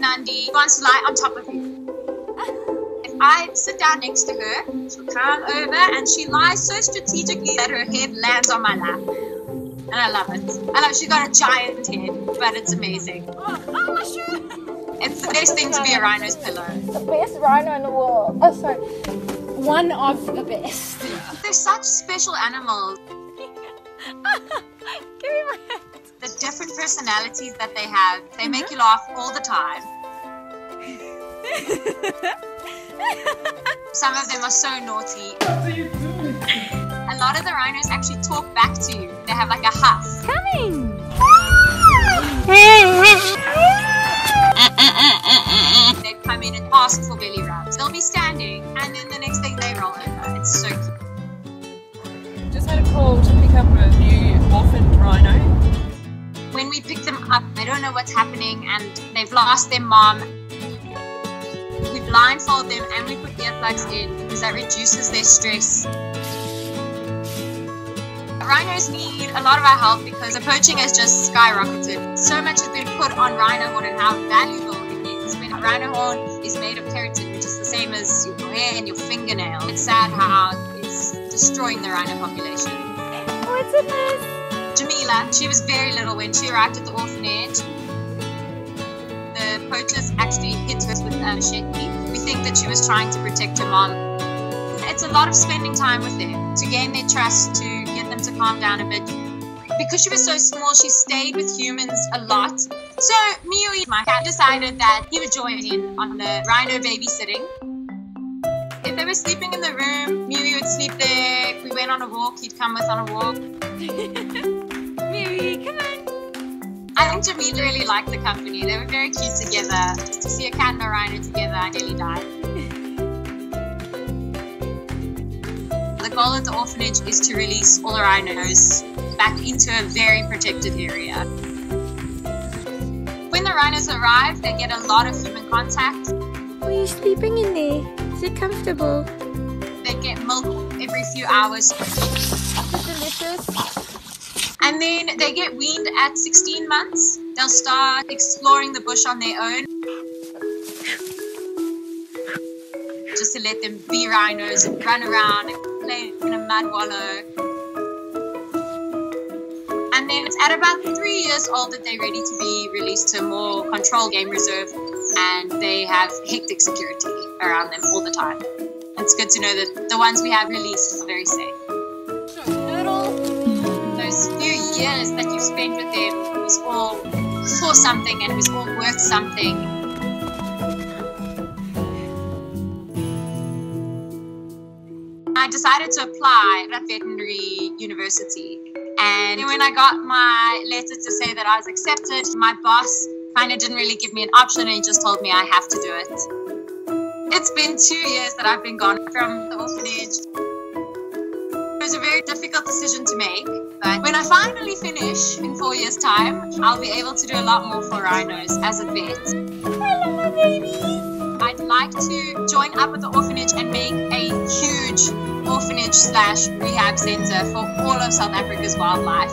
Nandi wants to lie on top of him. If I sit down next to her, she'll come over and she lies so strategically that her head lands on my lap. And I love it. I love she's got a giant head, but it's amazing. It's the best thing to be a rhino's pillow. The best rhino in the world. Oh, sorry. One of the best. They're such special animals. different personalities that they have, they make mm-hmm. you laugh all the time. Some of them are so naughty. What are you doing? A lot of the rhinos actually talk back to you. They have like a huff. Coming. They come in and ask for belly rubs. They'll be standing, and then the next thing they roll over. It's so cute. Just had a call to pick up a new orphaned rhino. When we pick them up, they don't know what's happening, and they've lost their mom. We blindfold them and we put earplugs in because that reduces their stress. Rhinos need a lot of our help because the poaching has just skyrocketed. So much has been put on rhino horn and how valuable it is. When rhino horn is made of keratin, which is the same as your hair and your fingernail, it's sad how it's destroying the rhino population. What's a mess? Jamila, she was very little when she arrived at the orphanage. The poachers actually hit her with a machete. We think that she was trying to protect her mom. It's a lot of spending time with them to gain their trust, to get them to calm down a bit. Because she was so small, she stayed with humans a lot. So Mewie, my cat, decided that he would join in on the rhino babysitting. If they were sleeping in the room, Mewie would sleep there. If we went on a walk, he'd come with on a walk. Miri, come on. I think Jamila really liked the company. They were very cute together. To see a cat and a rhino together, I nearly died. The goal at the orphanage is to release all the rhinos back into a very protected area. When the rhinos arrive, they get a lot of human contact. Are you sleeping in there? It comfortable? They get milk every few hours. Delicious? And then they get weaned at 16 months. They'll start exploring the bush on their own. Just to let them be rhinos and run around and play in a mud wallow. And then it's at about three years old that they're ready to be released to a more controlled game reserve and have hectic security around them all the time. It's good to know that the ones we have released are very safe. Those few years that you spent with them was all for something and it was all worth something. I decided to apply at veterinary university. And when I got my letter to say that I was accepted, my boss kind of didn't really give me an option and he just told me I have to do it. It's been two years that I've been gone from the orphanage. It was a very difficult decision to make, but when I finally finish in four years' time, I'll be able to do a lot more for rhinos as a vet. Hello, my baby. I'd like to join up with the orphanage and make a huge orphanage slash rehab center for all of South Africa's wildlife.